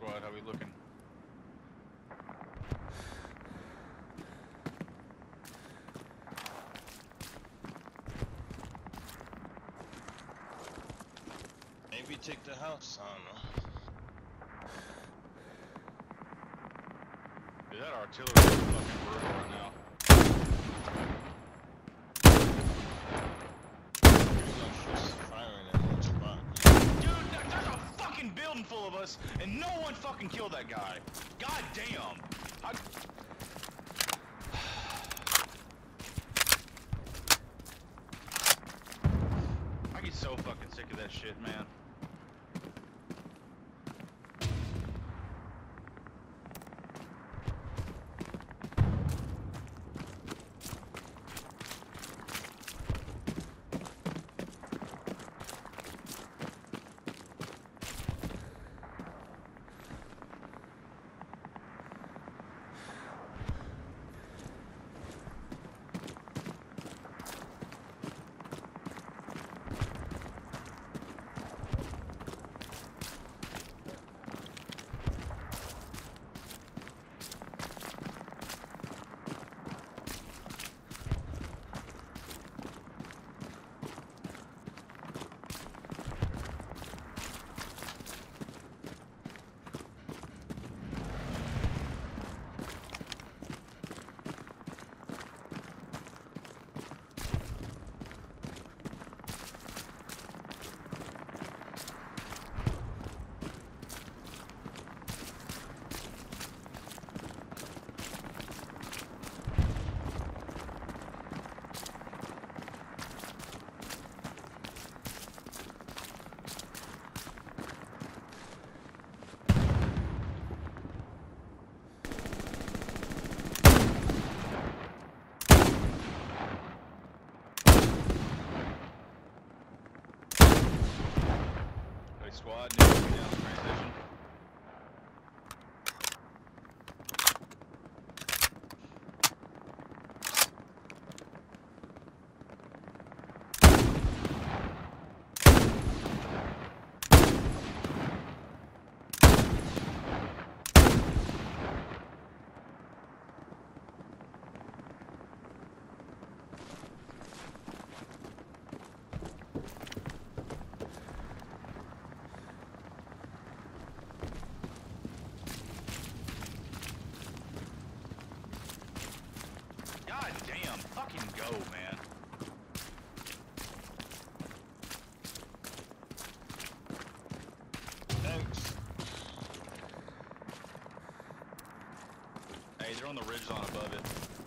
squad? How we looking? Maybe take the house. I don't know. Dude, that artillery is fucking brutal and no one fucking killed that guy. God damn. I... I get so fucking sick of that shit, man. Hey, squad, fucking go, man. Thanks. Hey, they're on the ridge line above it.